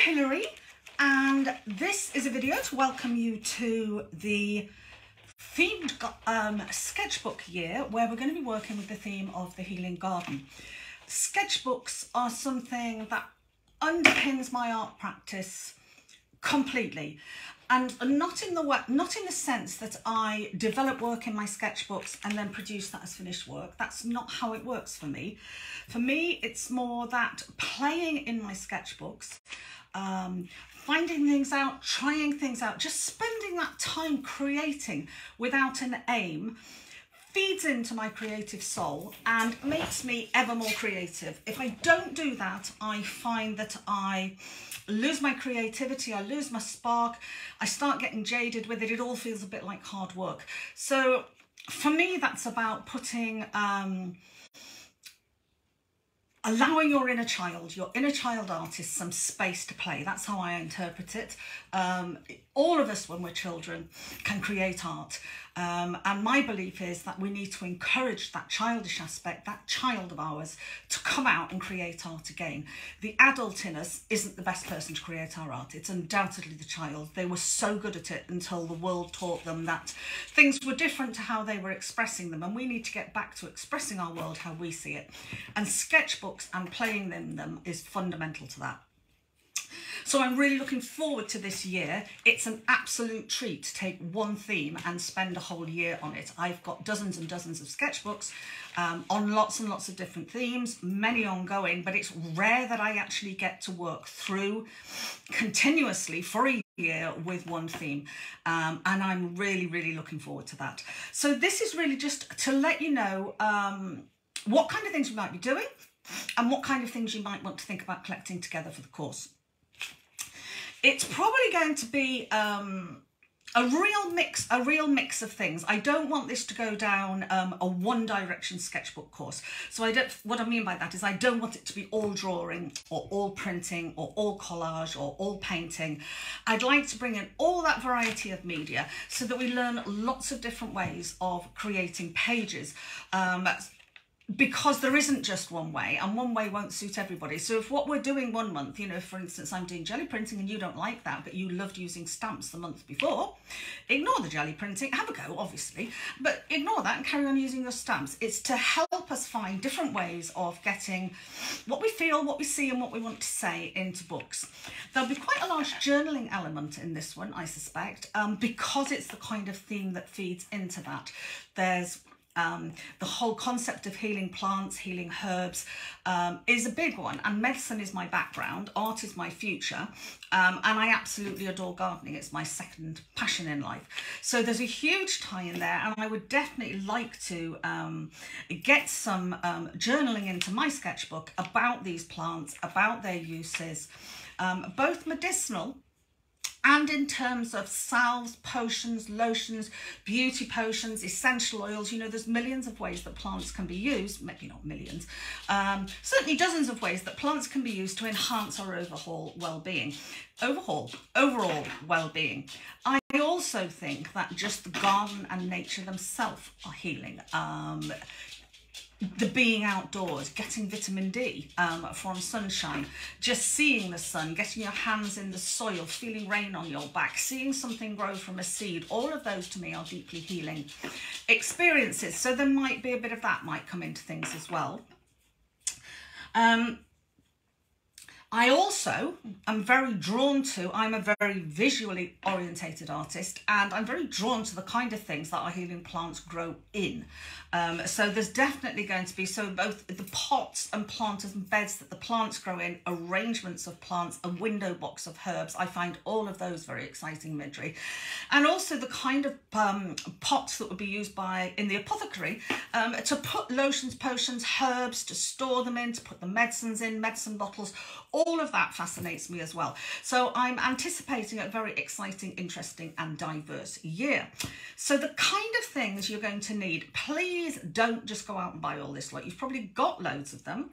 Hilary and this is a video to welcome you to the themed um, sketchbook year where we're going to be working with the theme of the healing garden. Sketchbooks are something that underpins my art practice completely and not in the way, not in the sense that I develop work in my sketchbooks and then produce that as finished work. That's not how it works for me. For me, it's more that playing in my sketchbooks, um, finding things out, trying things out, just spending that time creating without an aim feeds into my creative soul and makes me ever more creative. If I don't do that, I find that I lose my creativity, I lose my spark, I start getting jaded with it. It all feels a bit like hard work. So for me, that's about putting um, allowing your inner child, your inner child artist, some space to play. That's how I interpret it. Um, all of us, when we're children, can create art. Um, and my belief is that we need to encourage that childish aspect, that child of ours, to come out and create art again. The adult in us isn't the best person to create our art. It's undoubtedly the child. They were so good at it until the world taught them that things were different to how they were expressing them. And we need to get back to expressing our world how we see it. And sketchbooks and playing in them is fundamental to that. So I'm really looking forward to this year. It's an absolute treat to take one theme and spend a whole year on it. I've got dozens and dozens of sketchbooks um, on lots and lots of different themes, many ongoing, but it's rare that I actually get to work through continuously for a year with one theme. Um, and I'm really, really looking forward to that. So this is really just to let you know um, what kind of things we might be doing and what kind of things you might want to think about collecting together for the course. It's probably going to be um, a real mix, a real mix of things. I don't want this to go down um, a one direction sketchbook course. So I don't, what I mean by that is I don't want it to be all drawing or all printing or all collage or all painting. I'd like to bring in all that variety of media so that we learn lots of different ways of creating pages. Um, because there isn't just one way and one way won't suit everybody. So if what we're doing one month, you know, for instance, I'm doing jelly printing and you don't like that, but you loved using stamps the month before, ignore the jelly printing, have a go, obviously, but ignore that and carry on using your stamps. It's to help us find different ways of getting what we feel, what we see and what we want to say into books. There'll be quite a large journaling element in this one, I suspect, um, because it's the kind of theme that feeds into that. There's um, the whole concept of healing plants, healing herbs um, is a big one. And medicine is my background, art is my future, um, and I absolutely adore gardening. It's my second passion in life. So there's a huge tie in there, and I would definitely like to um, get some um, journaling into my sketchbook about these plants, about their uses, um, both medicinal and in terms of salves, potions, lotions, beauty potions, essential oils, you know, there's millions of ways that plants can be used, maybe not millions, um, certainly dozens of ways that plants can be used to enhance or overhaul well-being. Overhaul, overall well-being. I also think that just the garden and nature themselves are healing. Um, the being outdoors, getting vitamin D um, from sunshine, just seeing the sun, getting your hands in the soil, feeling rain on your back, seeing something grow from a seed, all of those to me are deeply healing experiences. So there might be a bit of that might come into things as well. Um, I also am very drawn to, I'm a very visually orientated artist and I'm very drawn to the kind of things that our healing plants grow in. Um, so there's definitely going to be, so both the pots and planters and beds that the plants grow in, arrangements of plants, a window box of herbs. I find all of those very exciting imagery. And also the kind of um, pots that would be used by in the apothecary um, to put lotions, potions, herbs, to store them in, to put the medicines in, medicine bottles, all of that fascinates me as well. So I'm anticipating a very exciting, interesting and diverse year. So the kind of things you're going to need, please don't just go out and buy all this lot. You've probably got loads of them.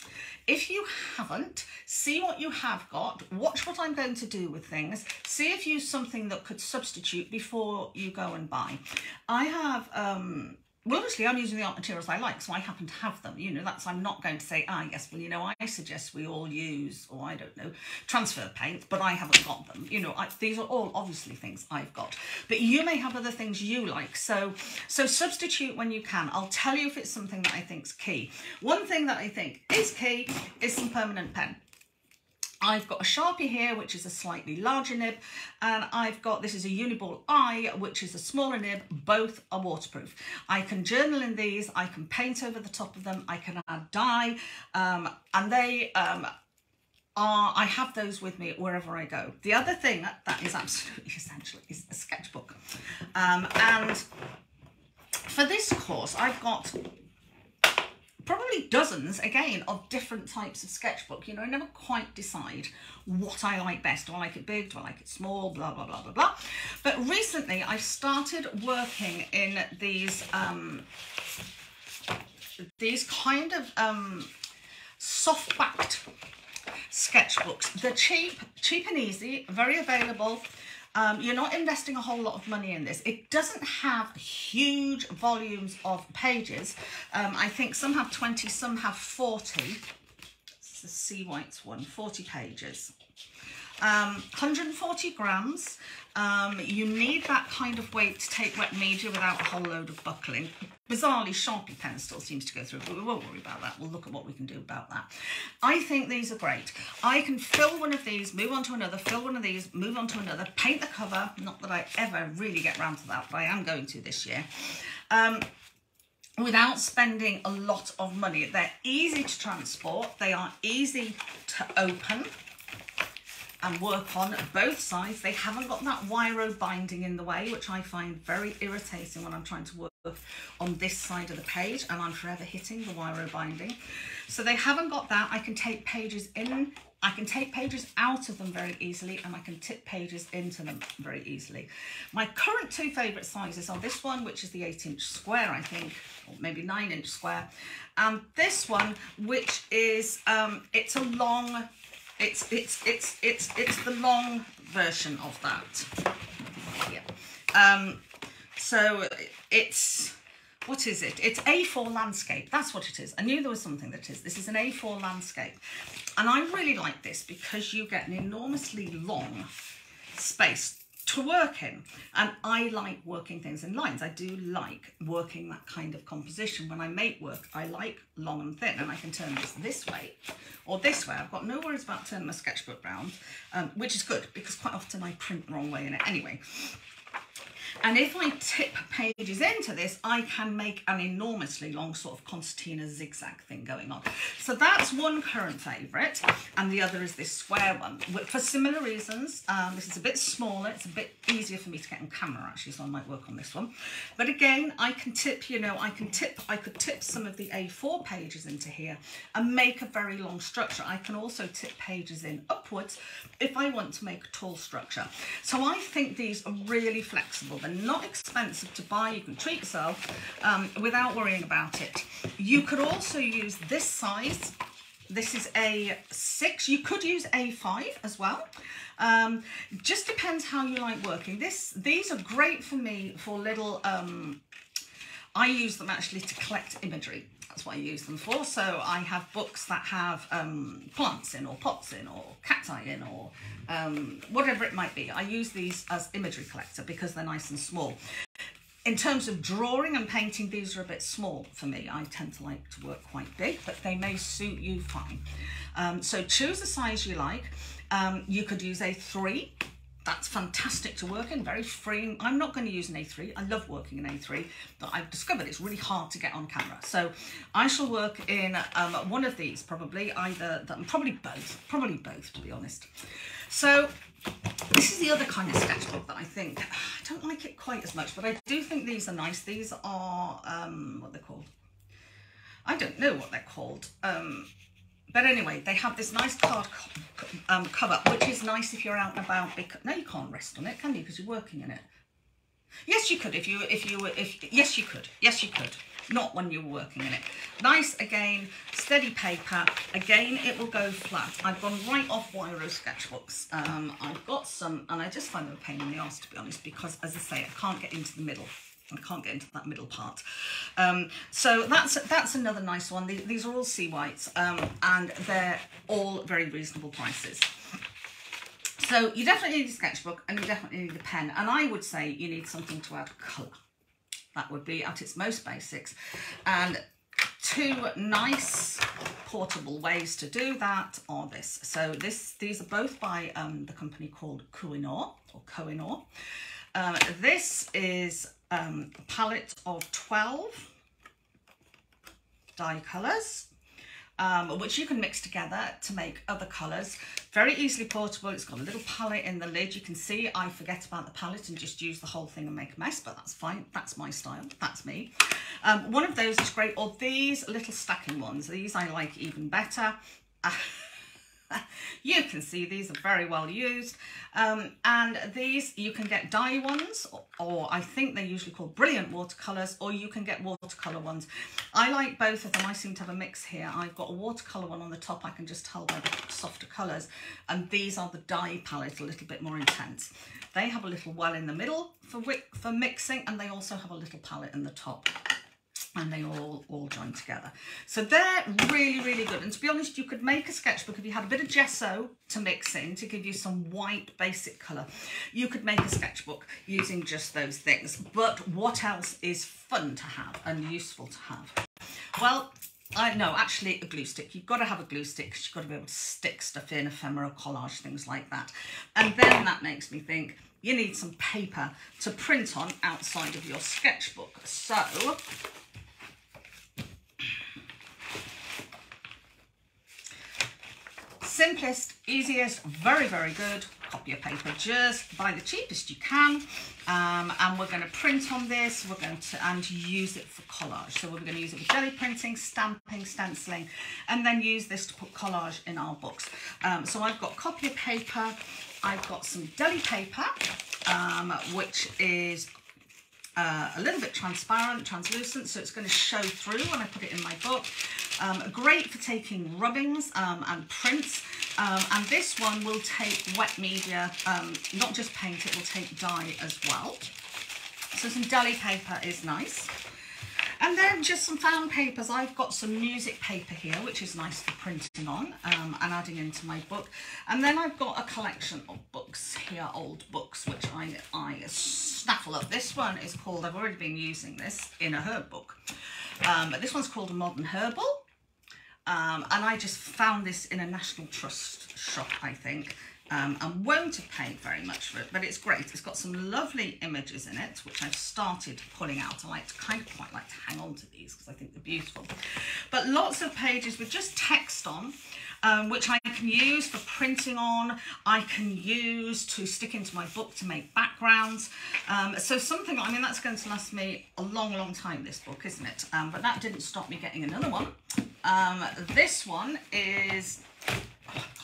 If you haven't, see what you have got, watch what I'm going to do with things, see if you something that could substitute before you go and buy. I have um, well, obviously, I'm using the art materials I like, so I happen to have them. You know, that's I'm not going to say, ah, yes, well, you know, I suggest we all use, or I don't know, transfer paint, but I haven't got them. You know, I, these are all obviously things I've got, but you may have other things you like. So, so substitute when you can. I'll tell you if it's something that I think's key. One thing that I think is key is some permanent pen. I've got a Sharpie here, which is a slightly larger nib, and I've got, this is a Uniball Eye, which is a smaller nib, both are waterproof. I can journal in these, I can paint over the top of them, I can add dye, um, and they um, are, I have those with me wherever I go. The other thing that is absolutely essential is a sketchbook. Um, and for this course, I've got probably dozens again of different types of sketchbook. You know i never quite decide what i like best. Do i like it big? Do i like it small? Blah blah blah blah blah. But recently i started working in these um these kind of um soft backed sketchbooks. They're cheap cheap and easy very available um, you're not investing a whole lot of money in this. It doesn't have huge volumes of pages. Um, I think some have 20, some have 40. It's the Seawhite's one, 40 pages. Um, 140 grams. Um, you need that kind of weight to take wet media without a whole load of buckling. Bizarrely, Sharpie pen still seems to go through, but we won't worry about that. We'll look at what we can do about that. I think these are great. I can fill one of these, move on to another, fill one of these, move on to another, paint the cover. Not that I ever really get round to that, but I am going to this year. Um, without spending a lot of money. They're easy to transport. They are easy to open and work on both sides. They haven't got that wire binding in the way, which I find very irritating when I'm trying to work on this side of the page and I'm forever hitting the wire binding. So they haven't got that. I can take pages in, I can take pages out of them very easily and I can tip pages into them very easily. My current two favourite sizes are this one, which is the 8 inch square, I think, or maybe 9 inch square, and this one, which is, um, it's a long it's it's it's it's it's the long version of that. Yeah. Um, so it's what is it? It's A4 landscape. That's what it is. I knew there was something that is. This is an A4 landscape. And I really like this because you get an enormously long space to work in. And I like working things in lines. I do like working that kind of composition. When I make work, I like long and thin, and I can turn this this way or this way. I've got no worries about turning my sketchbook round, um, which is good because quite often I print the wrong way in it anyway. And if I tip pages into this, I can make an enormously long sort of concertina zigzag thing going on. So that's one current favourite, and the other is this square one. For similar reasons, um, this is a bit smaller, it's a bit easier for me to get on camera actually, so I might work on this one. But again, I can tip, you know, I can tip, I could tip some of the A4 pages into here and make a very long structure. I can also tip pages in upwards if I want to make a tall structure. So I think these are really flexible. They're not expensive to buy. You can treat yourself um, without worrying about it. You could also use this size. This is a six. You could use A5 as well. Um, just depends how you like working. This These are great for me for little, um, I use them actually to collect imagery that's what I use them for. So I have books that have um, plants in or pots in or cacti in or um, whatever it might be. I use these as imagery collector because they're nice and small. In terms of drawing and painting, these are a bit small for me. I tend to like to work quite big, but they may suit you fine. Um, so choose the size you like. Um, you could use a three that's fantastic to work in, very freeing. I'm not going to use an A3. I love working in A3, but I've discovered it's really hard to get on camera. So I shall work in um, one of these, probably either, probably both, probably both to be honest. So this is the other kind of sketchbook that I think, I don't like it quite as much, but I do think these are nice. These are, um, what they're called. I don't know what they're called. Um, but anyway, they have this nice card um, cover, which is nice if you're out and about. Because, no, you can't rest on it, can you? Because you're working in it. Yes, you could if you if you were if yes you could yes you could not when you were working in it. Nice again, steady paper. Again, it will go flat. I've gone right off Wiro sketchbooks. Um, I've got some, and I just find them a pain in the ass to be honest, because as I say, I can't get into the middle. I can't get into that middle part. Um, so that's that's another nice one. These are all Seawhites um, and they're all very reasonable prices. So you definitely need a sketchbook and you definitely need a pen. And I would say you need something to add colour. That would be at its most basics. And two nice portable ways to do that are this. So this these are both by um, the company called Koh-i-Noor or Koh-i-Noor. Um, this is um, palette of 12 dye colours um, which you can mix together to make other colours. Very easily portable. It's got a little palette in the lid. You can see I forget about the palette and just use the whole thing and make a mess, but that's fine. That's my style. That's me. Um, one of those is great. Or these little stacking ones. These I like even better. you can see these are very well used. Um, and these you can get dye ones or, or, I think they're usually called brilliant watercolors or you can get watercolor ones. I like both of them. I seem to have a mix here. I've got a watercolor one on the top I can just tell by the softer colors and these are the dye palette a little bit more intense. They have a little well in the middle for for mixing and they also have a little palette in the top and they all all join together so they're really really good and to be honest you could make a sketchbook if you had a bit of gesso to mix in to give you some white basic color you could make a sketchbook using just those things but what else is fun to have and useful to have well I know, actually a glue stick. You've got to have a glue stick because you've got to be able to stick stuff in, ephemera, collage, things like that. And then that makes me think you need some paper to print on outside of your sketchbook. So simplest, easiest, very, very good. Copy of paper, just buy the cheapest you can. Um, and we're going to print on this, we're going to, and use it for collage. So we're going to use it for jelly printing, stamping, stenciling, and then use this to put collage in our books. Um, so I've got copy of paper, I've got some deli paper, um, which is uh, a little bit transparent, translucent, so it's going to show through when I put it in my book. Um, great for taking rubbings um, and prints. Um, and this one will take wet media, um, not just paint, it will take dye as well. So some deli paper is nice. And then just some found papers. I've got some music paper here, which is nice for printing on um, and adding into my book. And then I've got a collection of books here, old books, which I, I snaffle up. This one is called, I've already been using this in a herb book. Um, but this one's called A Modern Herbal. Um, and I just found this in a National Trust shop, I think um, and won't have paid very much for it, but it's great. It's got some lovely images in it, which I've started pulling out. I like to kind of quite like to hang on to these because I think they're beautiful. But lots of pages with just text on, um, which I can use for printing on. I can use to stick into my book to make backgrounds. Um, so something, I mean, that's going to last me a long, long time, this book, isn't it? Um, but that didn't stop me getting another one. Um, this one is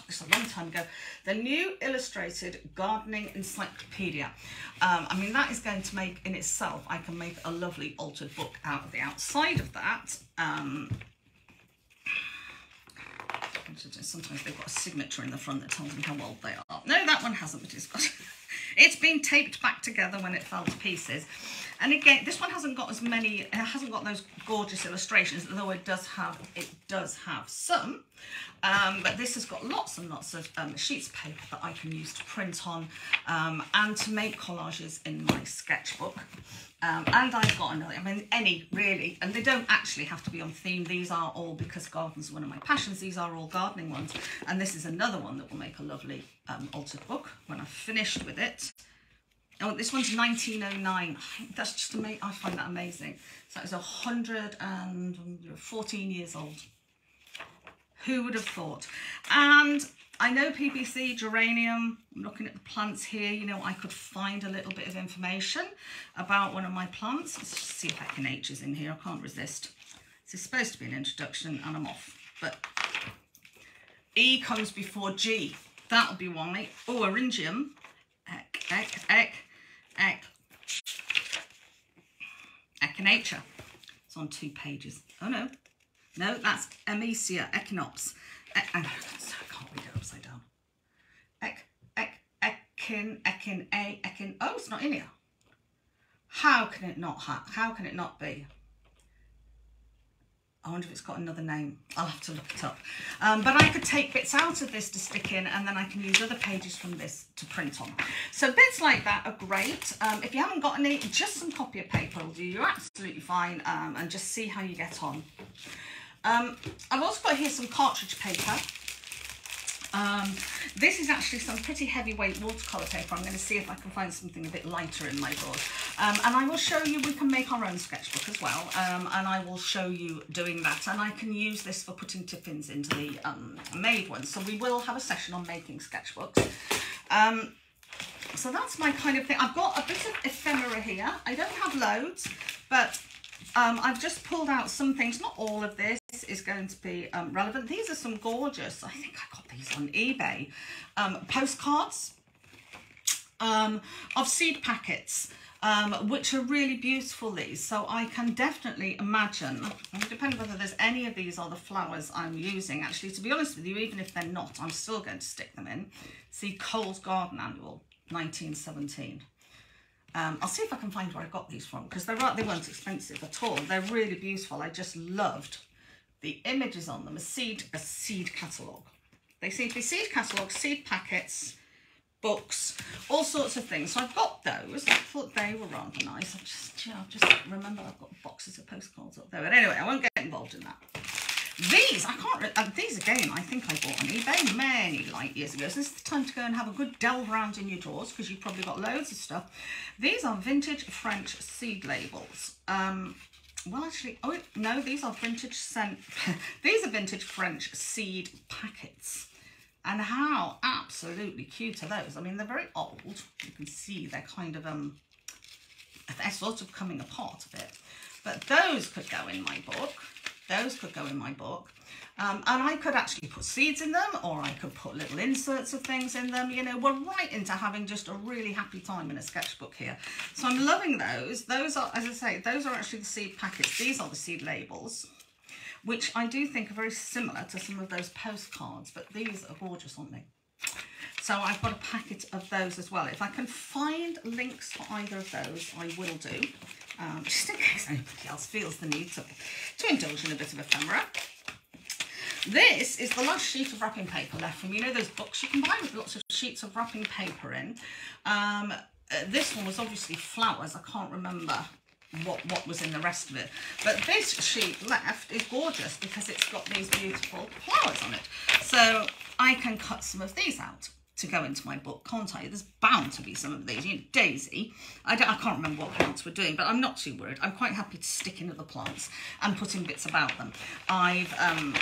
this a long time ago, the new illustrated gardening encyclopedia. Um, I mean, that is going to make in itself, I can make a lovely altered book out of the outside of that. Um, sometimes they've got a signature in the front that tells me how old they are. No, that one hasn't, but it's got, it's been taped back together when it fell to pieces. And again, this one hasn't got as many, it hasn't got those gorgeous illustrations, although it does have, it does have some. Um, but this has got lots and lots of um, sheets of paper that I can use to print on um, and to make collages in my sketchbook. Um, and I've got another, I mean, any really, and they don't actually have to be on theme. These are all, because garden's are one of my passions, these are all gardening ones. And this is another one that will make a lovely um, altered book when I've finished with it. Oh, this one's 1909. That's just amazing. I find that amazing. So it's 114 years old. Who would have thought? And I know PPC, geranium, I'm looking at the plants here, you know, I could find a little bit of information about one of my plants. Let's see if Echinacea is in here, I can't resist. This is supposed to be an introduction and I'm off, but E comes before G. That'll be why. Oh, Eryngium, ek, ek, ek, ek, Echinacea. It's on two pages. Oh no, no, that's Emmesia Echinops. E oh, I can't read it upside down. Ek, ek, ekin, ekin, a, ekin. Oh, it's not in here. how can it not how can it not be? I wonder if it's got another name. I'll have to look it up. Um, but I could take bits out of this to stick in and then I can use other pages from this to print on. So bits like that are great. Um, if you haven't got any, just some copy of paper will do You're absolutely fine um, and just see how you get on. Um, I've also got here some cartridge paper. Um, this is actually some pretty heavyweight watercolour paper. I'm going to see if I can find something a bit lighter in my drawer. Um, and I will show you, we can make our own sketchbook as well. Um, and I will show you doing that. And I can use this for putting tip-ins into the um, made ones. So we will have a session on making sketchbooks. Um, so that's my kind of thing. I've got a bit of ephemera here. I don't have loads, but um, I've just pulled out some things, not all of this is going to be um, relevant. These are some gorgeous, I think I got these on eBay, um, postcards um, of seed packets. Um, which are really beautiful these so I can definitely imagine depending whether there's any of these are the flowers I'm using actually to be honest with you even if they're not I'm still going to stick them in see Cole's Garden Annual 1917 um, I'll see if I can find where I got these from because they they weren't expensive at all. They're really beautiful. I just loved the images on them. A seed, a seed catalogue. They seem to be seed catalogues, seed packets, books, all sorts of things. So I've got those. I thought they were rather nice. I just, I just remember I've got boxes of postcards up there. But anyway, I won't get involved in that. These, I can't, uh, these again, I think I bought on eBay many light years ago. So this is the time to go and have a good delve around in your drawers because you've probably got loads of stuff. These are vintage French seed labels. Um, well, actually, oh no, these are vintage scent. these are vintage French seed packets. And how absolutely cute are those? I mean, they're very old. You can see they're kind of, um, they're sort of coming apart a bit. But those could go in my book. Those could go in my book. Um, and I could actually put seeds in them or I could put little inserts of things in them. You know, we're right into having just a really happy time in a sketchbook here. So I'm loving those. Those are, as I say, those are actually the seed packets. These are the seed labels, which I do think are very similar to some of those postcards, but these are gorgeous, aren't they? So I've got a packet of those as well. If I can find links for either of those, I will do um, just in case anybody else feels the need to, to indulge in a bit of ephemera. This is the last sheet of wrapping paper left from, you know, those books you can buy with lots of sheets of wrapping paper in. Um, uh, this one was obviously flowers. I can't remember what, what was in the rest of it. But this sheet left is gorgeous because it's got these beautiful flowers on it. So I can cut some of these out to go into my book, can't I? There's bound to be some of these. You know, Daisy, I, I can't remember what plants we're doing, but I'm not too worried. I'm quite happy to stick in other plants and put in bits about them. I've um,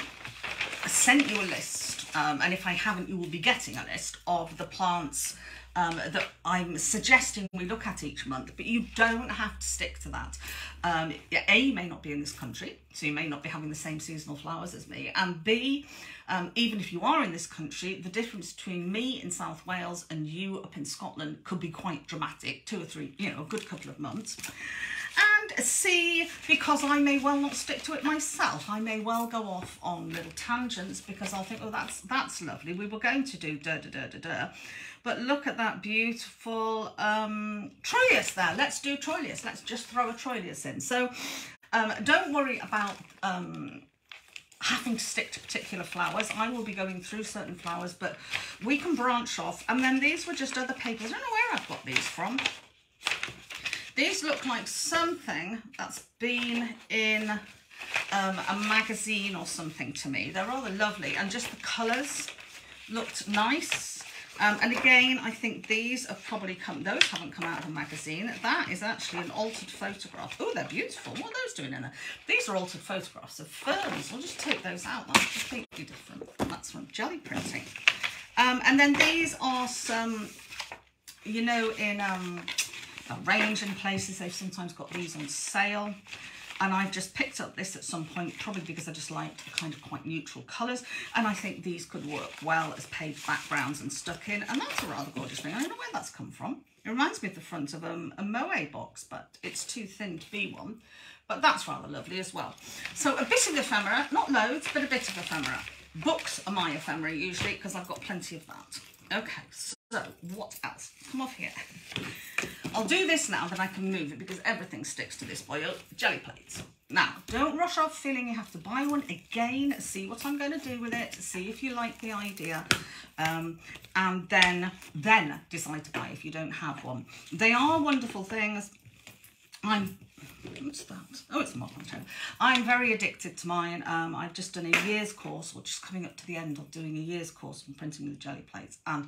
sent you a list, um, and if I haven't, you will be getting a list of the plants um, that I'm suggesting we look at each month, but you don't have to stick to that. Um, a, you may not be in this country, so you may not be having the same seasonal flowers as me, and B, um, even if you are in this country, the difference between me in South Wales and you up in Scotland could be quite dramatic, two or three, you know, a good couple of months. And C, because I may well not stick to it myself. I may well go off on little tangents because I'll think, oh, that's that's lovely. We were going to do da da da da da. But look at that beautiful um, there. Let's do Trollius. Let's just throw a Trollius in. So um, don't worry about um, having to stick to particular flowers. I will be going through certain flowers, but we can branch off. And then these were just other papers. I don't know where I've got these from. These look like something that's been in um, a magazine or something to me. They're rather lovely and just the colours looked nice. Um, and again, I think these have probably come, those haven't come out of a magazine. That is actually an altered photograph. Oh, they're beautiful. What are those doing in there? These are altered photographs of ferns. I'll just take those out. That's completely different. That's from jelly printing. Um, and then these are some, you know, in um, range in places, they've sometimes got these on sale and I've just picked up this at some point probably because I just like the kind of quite neutral colours and I think these could work well as paved backgrounds and stuck in and that's a rather gorgeous thing. I don't know where that's come from. It reminds me of the front of um, a Moe box but it's too thin to be one but that's rather lovely as well. So a bit of ephemera, not loads but a bit of ephemera. Books are my ephemera usually because I've got plenty of that. Okay, so what else? Come off here. I'll do this now, then I can move it because everything sticks to this boil. Jelly plates. Now, don't rush off feeling you have to buy one. Again, see what I'm going to do with it, see if you like the idea, um, and then, then decide to buy if you don't have one. They are wonderful things. I'm What's that? Oh, it's a modeling show. I'm very addicted to mine. Um, I've just done a year's course, or just coming up to the end of doing a year's course on printing with jelly plates, and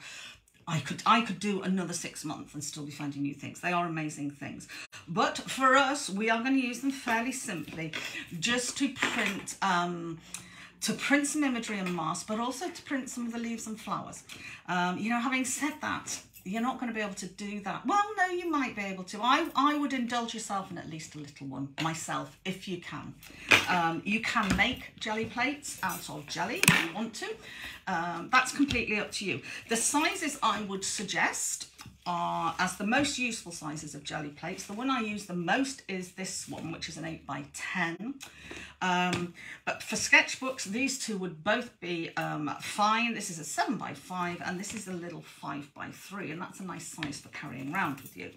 I could I could do another six months and still be finding new things. They are amazing things. But for us, we are going to use them fairly simply, just to print um, to print some imagery and mask, but also to print some of the leaves and flowers. Um, you know, having said that, you're not going to be able to do that. Well, no, you might be able to. I, I would indulge yourself in at least a little one myself, if you can. Um, you can make jelly plates out of jelly if you want to. Um, that's completely up to you. The sizes I would suggest are as the most useful sizes of jelly plates. The one I use the most is this one, which is an 8 by 10. Um, but for sketchbooks, these two would both be um, fine. This is a 7 by 5 and this is a little 5 by 3 and that's a nice size for carrying around with you.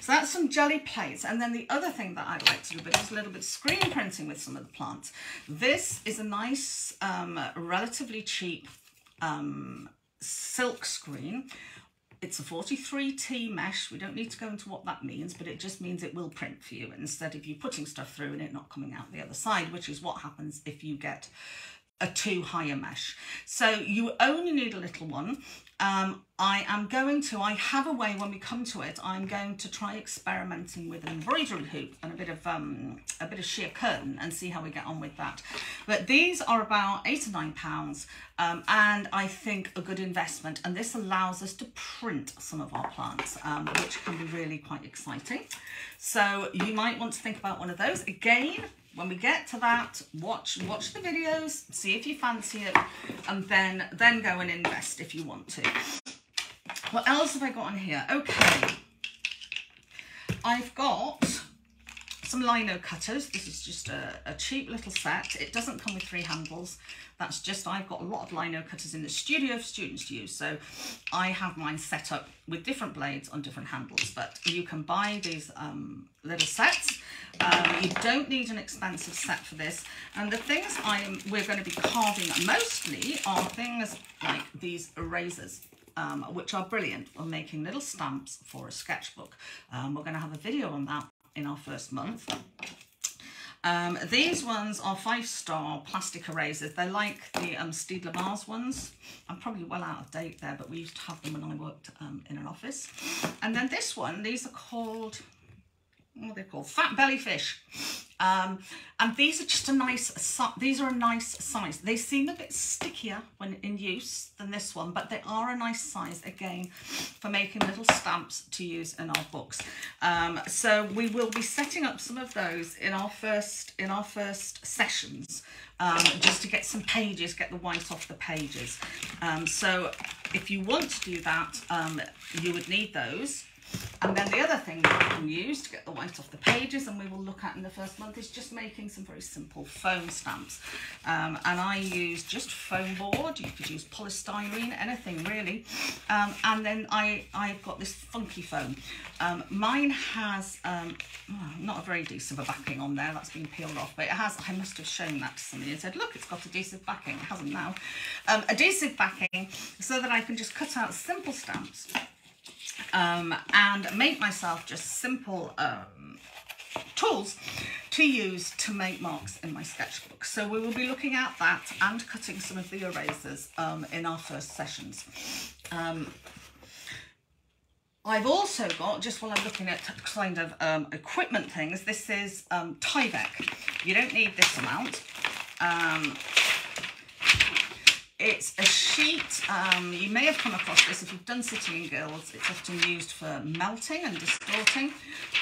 So that's some jelly plates. And then the other thing that I'd like to do but is a little bit screen printing with some of the plants. This is a nice, um, relatively cheap um, silk screen it's a 43T mesh. We don't need to go into what that means, but it just means it will print for you instead of you putting stuff through and it not coming out the other side, which is what happens if you get a too higher mesh. So you only need a little one. Um, I am going to, I have a way when we come to it, I'm going to try experimenting with an embroidery hoop and a bit of um, a bit of sheer curtain and see how we get on with that. But these are about eight or nine pounds um, and I think a good investment. And this allows us to print some of our plants, um, which can be really quite exciting. So you might want to think about one of those. Again, when we get to that, watch watch the videos, see if you fancy it, and then then go and invest if you want to. What else have I got on here? Okay, I've got some lino cutters. This is just a, a, cheap little set. It doesn't come with three handles. That's just, I've got a lot of lino cutters in the studio for students to use. So I have mine set up with different blades on different handles, but you can buy these um, little sets. Um, you don't need an expensive set for this. And the things I'm, we're going to be carving mostly are things like these erasers. Um, which are brilliant for making little stamps for a sketchbook. Um, we're going to have a video on that in our first month. Um, these ones are five-star plastic erasers. They're like the um, Mars ones. I'm probably well out of date there, but we used to have them when I worked um, in an office. And then this one, these are called what are they called? Fat belly fish. Um, and these are just a nice, these are a nice size. They seem a bit stickier when in use than this one, but they are a nice size again for making little stamps to use in our books. Um, so we will be setting up some of those in our first, in our first sessions, um, just to get some pages, get the white off the pages. Um, so if you want to do that, um, you would need those. And then the other thing that you can use to get the white off the pages, and we will look at in the first month, is just making some very simple foam stamps. Um, and I use just foam board, you could use polystyrene, anything really. Um, and then I, I've got this funky foam. Um, mine has um, not a very decent backing on there, that's been peeled off, but it has, I must have shown that to somebody and said, look, it's got adhesive backing, it hasn't now. Um, adhesive backing so that I can just cut out simple stamps um, and make myself just simple um, tools to use to make marks in my sketchbook. So we will be looking at that and cutting some of the erasers um, in our first sessions. Um, I've also got, just while I'm looking at kind of um, equipment things, this is um, Tyvek. You don't need this amount. Um, it's a sheet, um, you may have come across this if you've done City and Guilds, it's often used for melting and distorting.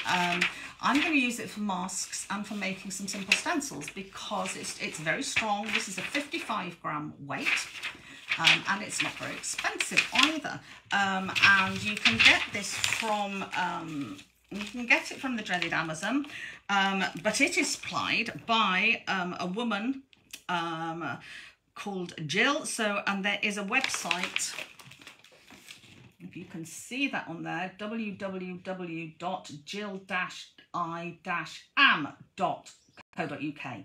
Um, I'm going to use it for masks and for making some simple stencils because it's, it's very strong. This is a 55 gram weight. Um, and it's not very expensive either. Um, and you can get this from, um, you can get it from the dreaded Amazon, um, but it is supplied by um, a woman called Jill. So, and there is a website. If you can see that on there, www.jill-i-am.co.uk.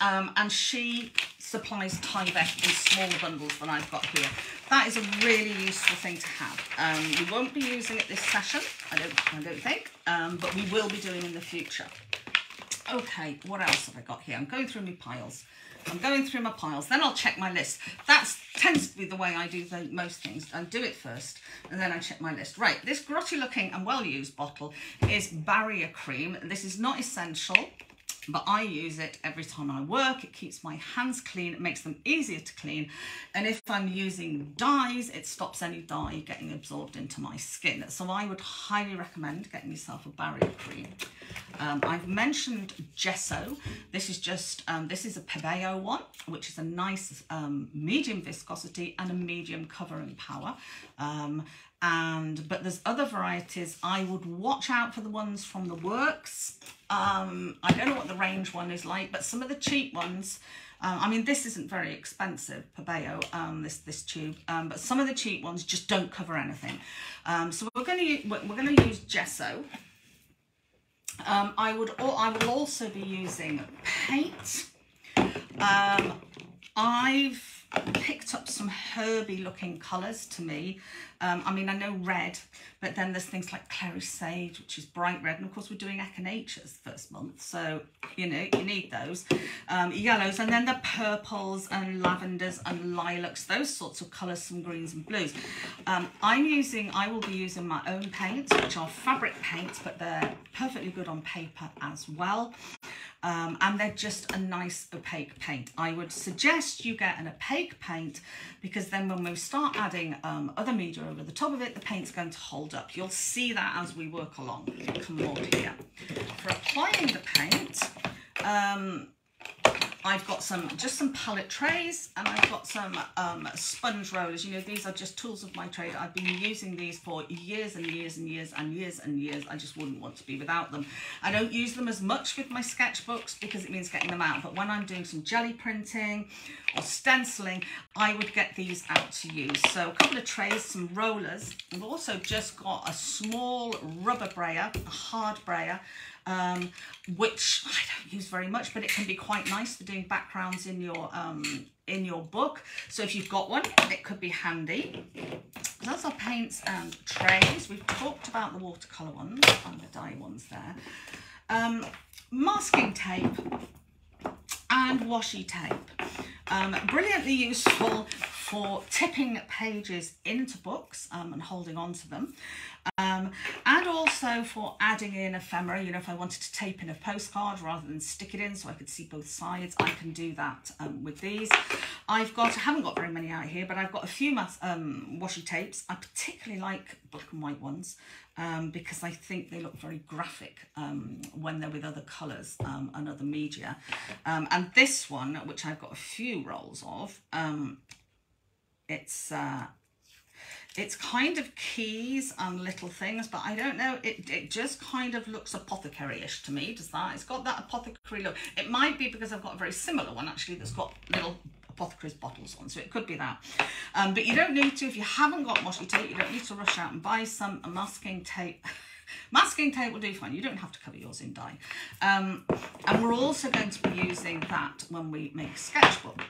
Um, and she supplies Tyvek in smaller bundles than I've got here. That is a really useful thing to have. Um, we won't be using it this session, I don't, I don't think, um, but we will be doing in the future. Okay, what else have I got here? I'm going through my piles. I'm going through my piles, then I'll check my list. That tends to be the way I do the, most things. I do it first, and then I check my list. Right, this grotty looking and well-used bottle is barrier cream. This is not essential but I use it every time I work. It keeps my hands clean, it makes them easier to clean. And if I'm using dyes, it stops any dye getting absorbed into my skin. So I would highly recommend getting yourself a barrier cream. Um, I've mentioned gesso. This is just, um, this is a Pebeo one, which is a nice um, medium viscosity and a medium covering power. And but there's other varieties i would watch out for the ones from the works um i don't know what the range one is like but some of the cheap ones um, I mean, this isn't very expensive, Pebeo, um, this this tube, um, but some of the cheap ones just don't cover anything. Um, so we're going to we're going to use gesso. Um, I would I will also be using paint. Um, I've picked up some herby looking colours to me. Um, I mean, I know red, but then there's things like clary sage, which is bright red. And of course, we're doing echinaceas first month. So, you know, you need those. Um, yellows, and then the purples and lavenders and lilacs, those sorts of colours, some greens and blues. Um, I'm using, I will be using my own paints, which are fabric paints, but they're perfectly good on paper as well um, and they're just a nice opaque paint. I would suggest you get an opaque paint because then when we start adding um, other media over the top of it, the paint's going to hold up. You'll see that as we work along. Come more here. For applying the paint, um, I've got some, just some palette trays and I've got some um, sponge rollers. You know, these are just tools of my trade. I've been using these for years and years and years and years and years. I just wouldn't want to be without them. I don't use them as much with my sketchbooks because it means getting them out. But when I'm doing some jelly printing or stenciling, I would get these out to use. So a couple of trays, some rollers. I've also just got a small rubber brayer, a hard brayer um, which I don't use very much, but it can be quite nice for doing backgrounds in your um, in your book. So if you've got one, it could be handy. Those are paints and trays. We've talked about the watercolour ones and the dye ones there. Um, masking tape and washi tape. Um, brilliantly useful for tipping pages into books um, and holding on to them. Um, and also for adding in ephemera, you know, if I wanted to tape in a postcard rather than stick it in so I could see both sides, I can do that um, with these. I've got, I haven't got very many out here, but I've got a few um, washi tapes. I particularly like black and white ones um, because I think they look very graphic um, when they're with other colours and other media. And this one, which I've got a few rolls of, it's uh, it's kind of keys and little things, but I don't know, it, it just kind of looks apothecary-ish to me, does that? It's got that apothecary look. It might be because I've got a very similar one, actually, that's got little apothecary's bottles on, so it could be that. Um, but you don't need to, if you haven't got washi tape, you don't need to rush out and buy some masking tape. Masking tape will do fine. You don't have to cover yours in dye. Um, and we're also going to be using that when we make a sketchbook.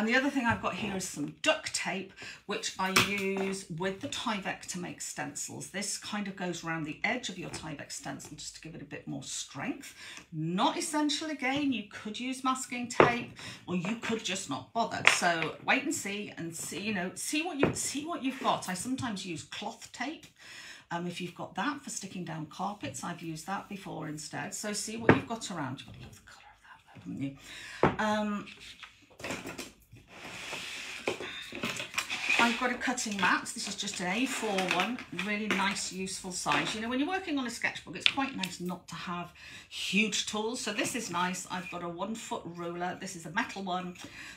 And the other thing I've got here is some duct tape, which I use with the Tyvek to make stencils. This kind of goes around the edge of your Tyvek stencil just to give it a bit more strength. Not essential again, you could use masking tape or you could just not bother. So wait and see and see, you know, see what you see what you've got. I sometimes use cloth tape. Um, if you've got that for sticking down carpets, I've used that before instead. So see what you've got around. You've got to love the colour of that, haven't you? Um, I've got a cutting mat. This is just an A4 one, really nice, useful size. You know, when you're working on a sketchbook, it's quite nice not to have huge tools. So this is nice. I've got a one foot ruler. This is a metal one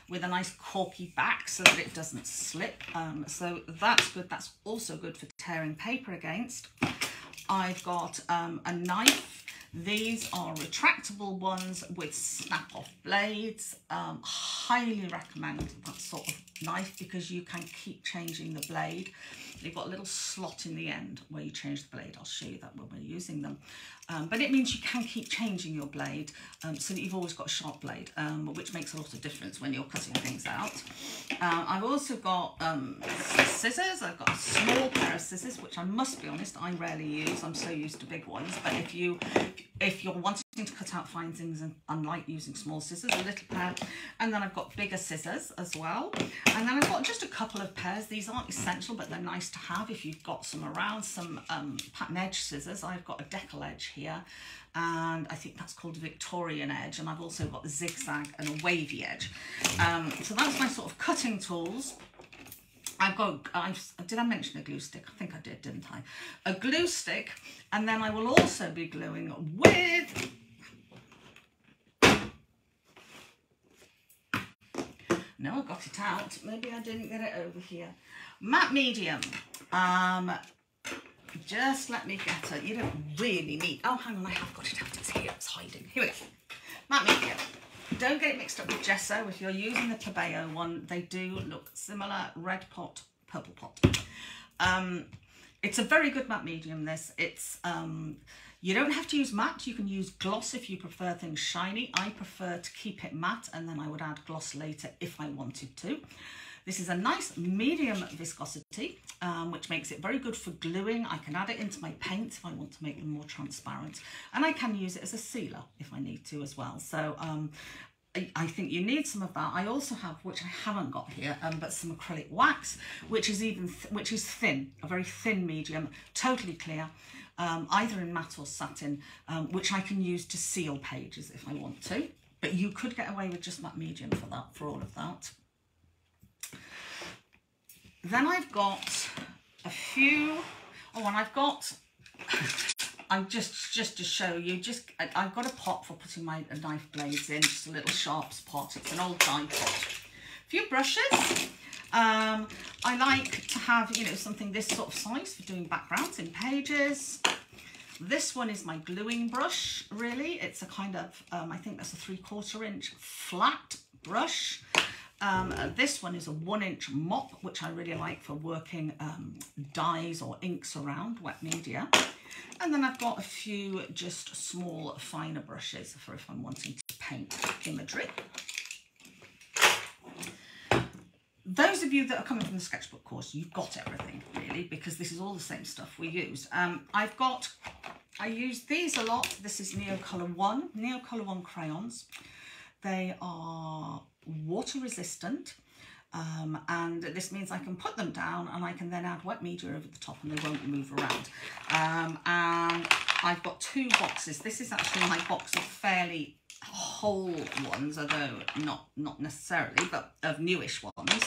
with a nice corky back so that it doesn't slip. Um, so that's good. That's also good for tearing paper against. I've got um, a knife These are retractable ones with snap-off blades. Um, highly recommend that sort of knife because you can keep changing the blade. They've got a little slot in the end where you change the blade. I'll show you that when we're using them. Um, but it means you can keep changing your blade um, so that you've always got a sharp blade, um, which makes a lot of difference when you're cutting things out. Uh, I've also got um, scissors. I've got a small pair of scissors, which I must be honest, I rarely use. I'm so used to big ones. But if you if you're wanting to cut out fine things and unlike using small scissors, a little pair. And then I've got bigger scissors as well. And then I've got just a couple of pairs. These aren't essential, but they're nice to have if you've got some around. Some um, pattern edge scissors. I've got a deckle edge here. And I think that's called a Victorian edge. And I've also got a zigzag and a wavy edge. Um, so that's my sort of cutting tools. I've got, I've, did I mention a glue stick? I think I did, didn't I? A glue stick, and then I will also be gluing with No, I got it out. Maybe I didn't get it over here. Matte medium. Um, just let me get it. You don't really need... Oh, hang on, I have got it out. It's here. It's hiding. Here we go. Matte medium. Don't get it mixed up with gesso. If you're using the Pebeo one, they do look similar. Red pot, purple pot. Um, it's a very good matte medium, this. It's... Um, you don't have to use matte, you can use gloss if you prefer things shiny. I prefer to keep it matte and then I would add gloss later if I wanted to. This is a nice medium viscosity, um, which makes it very good for gluing. I can add it into my paint if I want to make them more transparent. And I can use it as a sealer if I need to as well. So um, I think you need some of that. I also have, which I haven't got here, um, but some acrylic wax, which is even, which is thin, a very thin medium, totally clear um, either in matte or satin, um, which I can use to seal pages if I want to. But you could get away with just matte medium for that, for all of that. Then I've got a few, oh, and I've got, I'm just, just to show you, just, I, have got a pot for putting my knife blades in, just a little sharps pot. It's an old dye pot. A few brushes. Um, I like to have, you know, something this sort of size for doing backgrounds in pages. This one is my gluing brush, really. It's a kind of, um, I think that's a three quarter inch flat brush. Um, this one is a one inch mop, which I really like for working um, dyes or inks around wet media. And then I've got a few just small finer brushes for if I'm wanting to paint imagery those of you that are coming from the sketchbook course, you've got everything really, because this is all the same stuff we use. Um, I've got, I use these a lot. This is Neocolor One, Neocolor One crayons. They are water resistant. Um, and this means I can put them down and I can then add wet media over the top and they won't move around. Um, and I've got two boxes. This is actually my box of fairly whole ones, although not not necessarily, but of newish ones,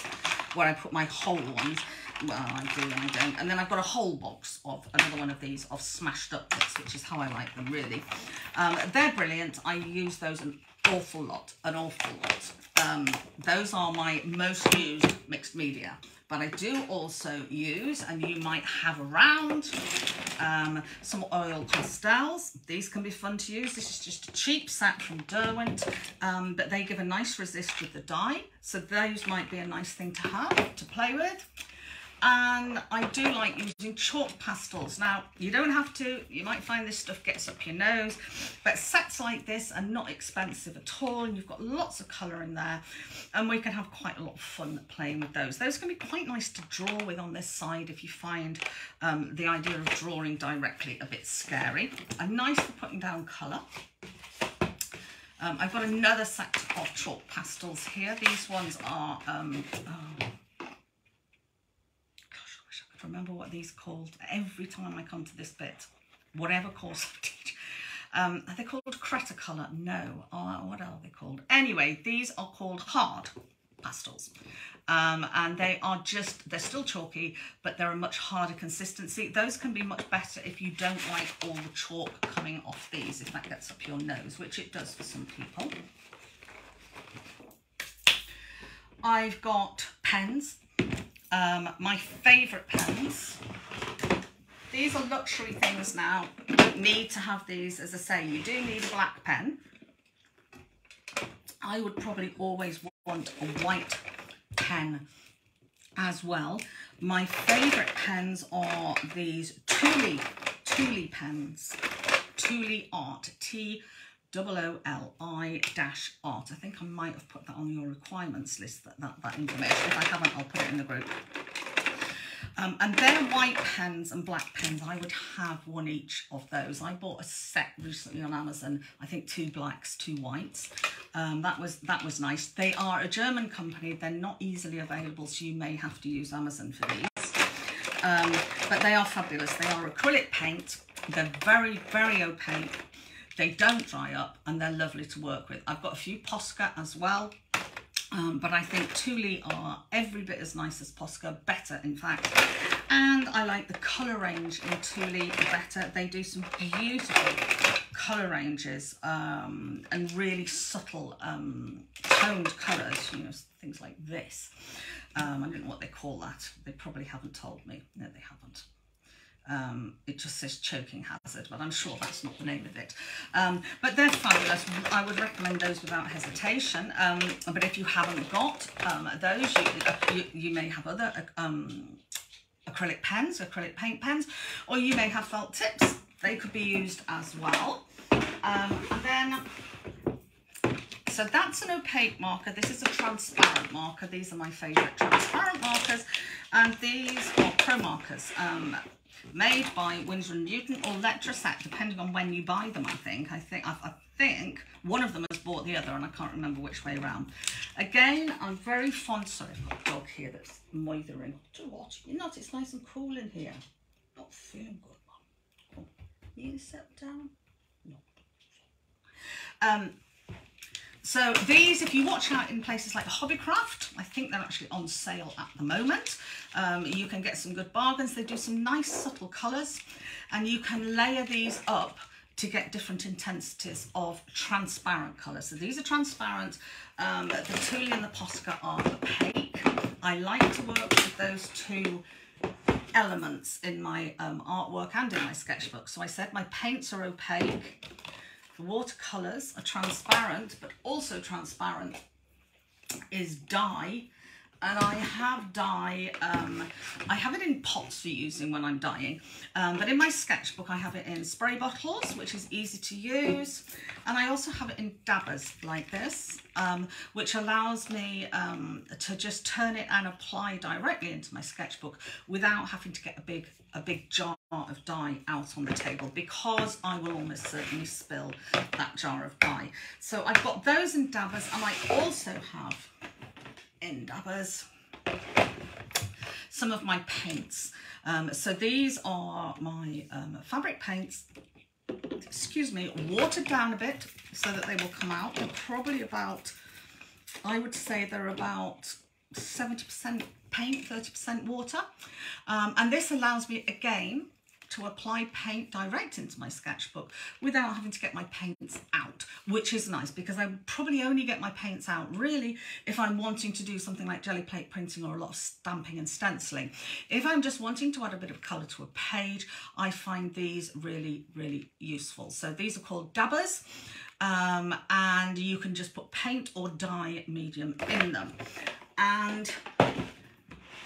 where I put my whole ones. Well, I do and I don't. And then I've got a whole box of another one of these of smashed up bits, which is how I like them, really. Um, they're brilliant. I use those an awful lot, an awful lot. Um, those are my most used mixed media but I do also use, and you might have around, um, some oil pastels. These can be fun to use. This is just a cheap set from Derwent, um, but they give a nice resist with the dye. So those might be a nice thing to have, to play with and I do like using chalk pastels. Now, you don't have to, you might find this stuff gets up your nose, but sets like this are not expensive at all, and you've got lots of colour in there, and we can have quite a lot of fun playing with those. Those can be quite nice to draw with on this side if you find um, the idea of drawing directly a bit scary. And nice for putting down colour. Um, I've got another set of chalk pastels here. These ones are um, oh, remember what these called every time I come to this bit, whatever course I teach. Um, are they called Cretacolor? No. Oh, what are they called? Anyway, these are called hard pastels. Um, and they are just, they're still chalky, but they're a much harder consistency. Those can be much better if you don't like all the chalk coming off these, if that gets up your nose, which it does for some people. I've got pens. Um, my favourite pens. These are luxury things now. don't need to have these, as I say, you do need a black pen. I would probably always want a white pen as well. My favourite pens are these Tooli, Tooli pens. Tooli Art, T O-O-L-I dash art. I think I might have put that on your requirements list, that, that, that information. If I haven't, I'll put it in the group. Um, and they're white pens and black pens. I would have one each of those. I bought a set recently on Amazon. I think two blacks, two whites. Um, that was that was nice. They are a German company. They're not easily available, so you may have to use Amazon for these. Um, but they are fabulous. They are acrylic paint. They're very, very opaque. They don't dry up and they're lovely to work with. I've got a few Posca as well. Um, but I think Tooli are every bit as nice as Posca, better in fact. And I like the colour range in Tooli better. They do some beautiful colour ranges um, and really subtle um, toned colours, you know, things like this. Um, I don't know what they call that. They probably haven't told me. No, they haven't. Um, it just says choking hazard, but I'm sure that's not the name of it. Um, but they're fabulous. I would recommend those without hesitation. Um, but if you haven't got um, those, you, you, you, may have other um, acrylic pens, acrylic paint pens, or you may have felt tips. They could be used as well. Um, and then so that's an opaque marker. This is a transparent marker. These are my favourite transparent markers. And these are Promarkers. Um, made by Winsor & Newton or Letraset, depending on when you buy them, I think. I think, I, I think one of them has bought the other and I can't remember which way around. Again, I'm very fond, sorry, I've got a dog here that's moithering. Do what? You know, it's nice and cool in here. Not feeling good, Mum. You sit down? No. Um, so these, if you watch out in places like Hobbycraft, I think they're actually on sale at the moment. Um, you can get some good bargains. They do some nice subtle colours and you can layer these up to get different intensities of transparent colours. So these are transparent. Um, the Tooli and the Posca are opaque. I like to work with those two elements in my um, artwork and in my sketchbook. So I said my paints are opaque the watercolours are transparent, but also transparent is dye. And I have dye, um, I have it in pots for using when I'm dyeing. Um, but in my sketchbook, I have it in spray bottles, which is easy to use. And I also have it in dabbers like this, um, which allows me um, to just turn it and apply directly into my sketchbook without having to get a big, a big jar of dye out on the table because I will almost certainly spill that jar of dye. So I've got those in dabbers and I also have in dabbers some of my paints. Um, so these are my um, fabric paints, excuse me, watered down a bit so that they will come out. They're probably about, I would say they're about 70% paint, 30% water. Um, and this allows me again to apply paint direct into my sketchbook without having to get my paints out, which is nice because I probably only get my paints out really if I'm wanting to do something like jelly plate printing or a lot of stamping and stenciling. If I'm just wanting to add a bit of colour to a page, I find these really, really useful. So these are called dabbers um, and you can just put paint or dye medium in them. And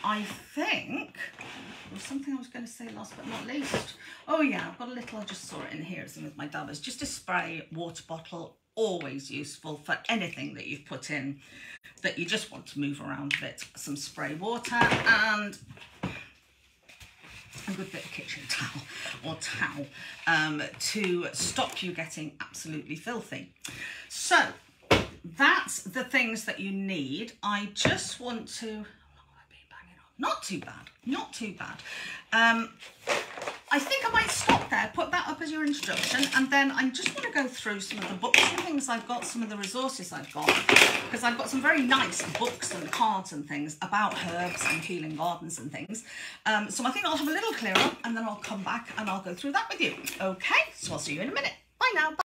I think was something I was going to say last but not least. Oh yeah, I've got a little, I just saw it in here, it's in with my dabbers. Just a spray water bottle, always useful for anything that you've put in that you just want to move around a bit. Some spray water and a good bit of kitchen towel or towel um, to stop you getting absolutely filthy. So that's the things that you need. I just want to not too bad, not too bad. Um, I think I might stop there, put that up as your introduction, and then I just want to go through some of the books and things I've got, some of the resources I've got, because I've got some very nice books and cards and things about herbs and healing gardens and things. Um, so I think I'll have a little clear up, and then I'll come back and I'll go through that with you. Okay, so I'll see you in a minute. Bye now. Bye.